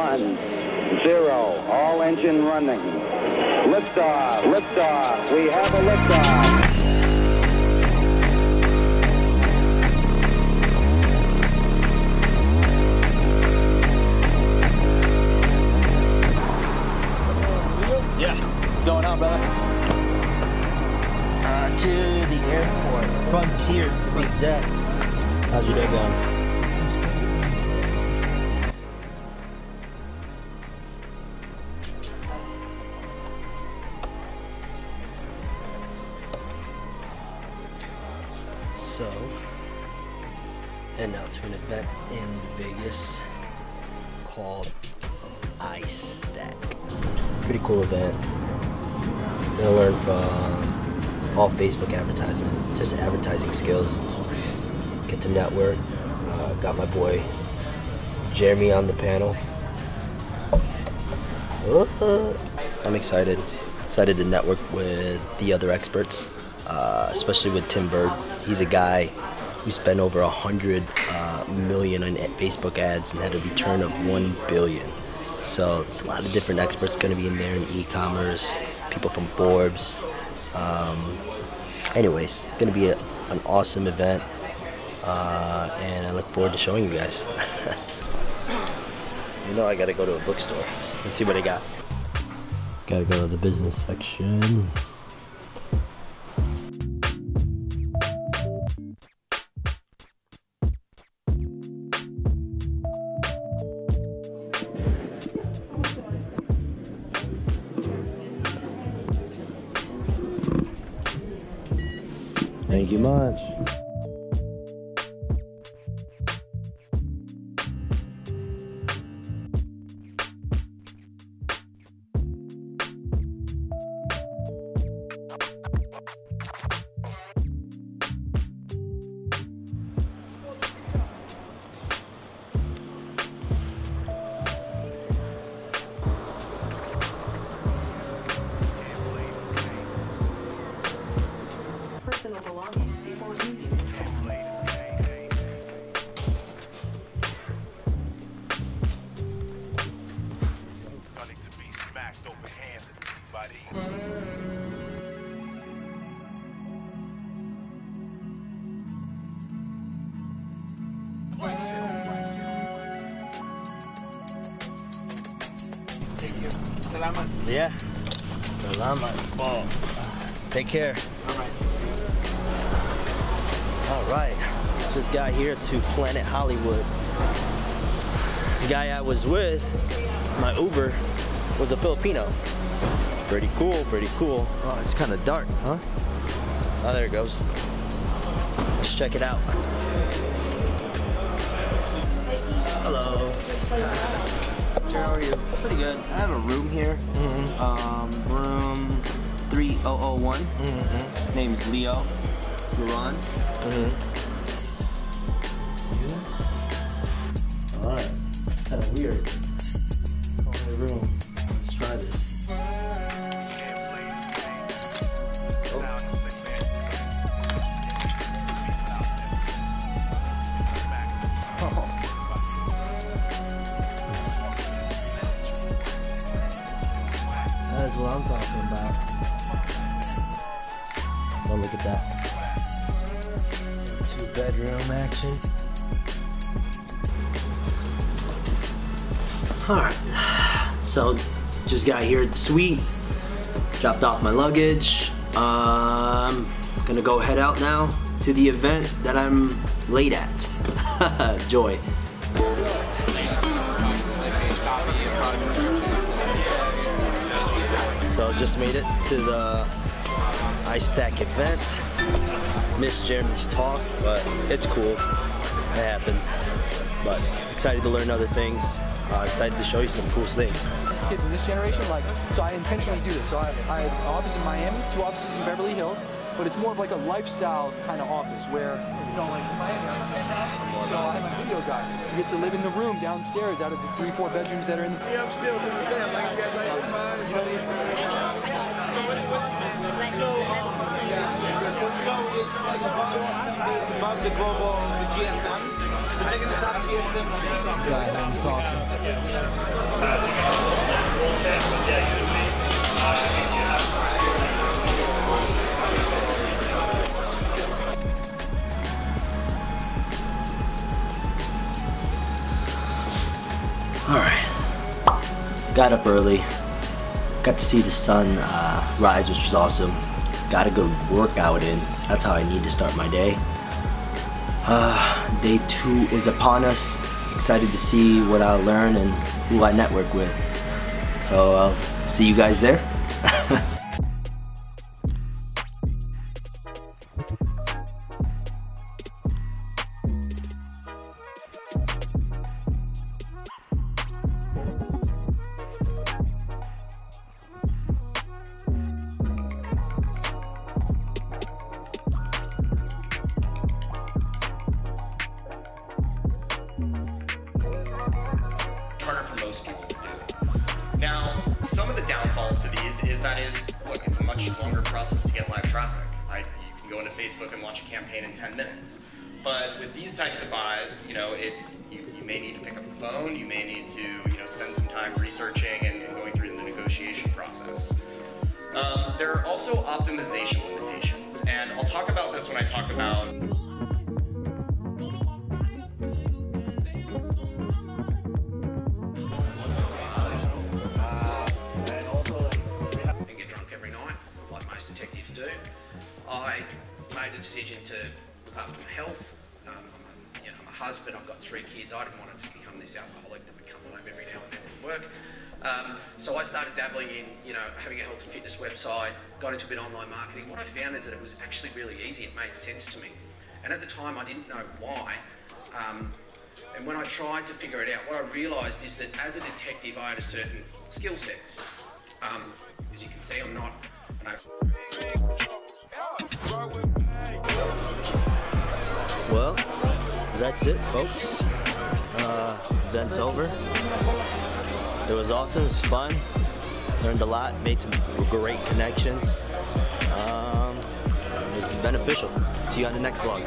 one, zero. All engine running. Liftoff, liftoff. We have a liftoff. Yeah. Going on, brother? Uh, to the airport. Frontier, to be exact. How's your day going? To an event in Vegas called iStack. Pretty cool event. Gonna learn from all Facebook advertisement, just advertising skills. Get to network. Uh, got my boy Jeremy on the panel. I'm excited. Excited to network with the other experts, uh, especially with Tim Berg. He's a guy who spent over a hundred uh, million on Facebook ads and had a return of one billion. So there's a lot of different experts going to be in there in e-commerce, people from Forbes. Um, anyways, it's going to be a, an awesome event, uh, and I look forward to showing you guys. you know I got to go to a bookstore. Let's see what I got. Got to go to the business section. Thank you much. Personal belongings before leaving. Gunning to be smacked open handed by these. Yeah. Salamat. Ball. Take care. All right. Right, just got here to Planet Hollywood. The guy I was with, my Uber, was a Filipino. Pretty cool, pretty cool. Oh, it's kind of dark, huh? Oh, there it goes. Let's check it out. Hello. Sir, how are you? Pretty good. I have a room here. Um, room 3001. Name's Leo Guron. Mm-hmm. Alright. It's kind of weird. Only room. Let's try this. Can't oh. play this game. Sound is like that. That is what I'm talking about. Oh, look at that. Bedroom action. Alright. So, just got here at the suite. Dropped off my luggage. Um, gonna go head out now to the event that I'm late at. Joy. So just made it to the iStack event. Missed Jeremy's talk, but it's cool. It happens. But excited to learn other things. Uh, excited to show you some cool things. kids in this generation, like, so I intentionally do this. So I, I have an office in Miami, two offices in Beverly Hills, but it's more of like a lifestyle kind of office where, you know, like Miami, I have so I have a video guy. He gets to live in the room downstairs out of the three, four bedrooms that are in the Yeah, I'm still doing the damn like you guys like mine. you know, so it's like above, the global GSMs. I'm talking. All right. Got up early. Got to see the sun uh, rise, which was awesome. Got a good workout in. That's how I need to start my day. Uh, day two is upon us. Excited to see what I'll learn and who I network with. So I'll see you guys there. Most people do. Now, some of the downfalls to these is that is, look, it's a much longer process to get live traffic. I, you can go into Facebook and launch a campaign in 10 minutes. But with these types of buys, you know, it you, you may need to pick up the phone, you may need to, you know, spend some time researching and, and going through the negotiation process. Um, there are also optimization limitations, and I'll talk about this when I talk about decision to look after my health. Um, I'm, a, you know, I'm a husband. I've got three kids. I didn't want to just become this alcoholic that would come home every now and then from work. Um, so I started dabbling in, you know, having a health and fitness website. Got into a bit of online marketing. What I found is that it was actually really easy. It made sense to me, and at the time I didn't know why. Um, and when I tried to figure it out, what I realised is that as a detective, I had a certain skill set. Um, as you can see, I'm not Well, that's it, folks. Uh, event's over. It was awesome. It was fun. Learned a lot. Made some great connections. Um, it was beneficial. See you on the next vlog.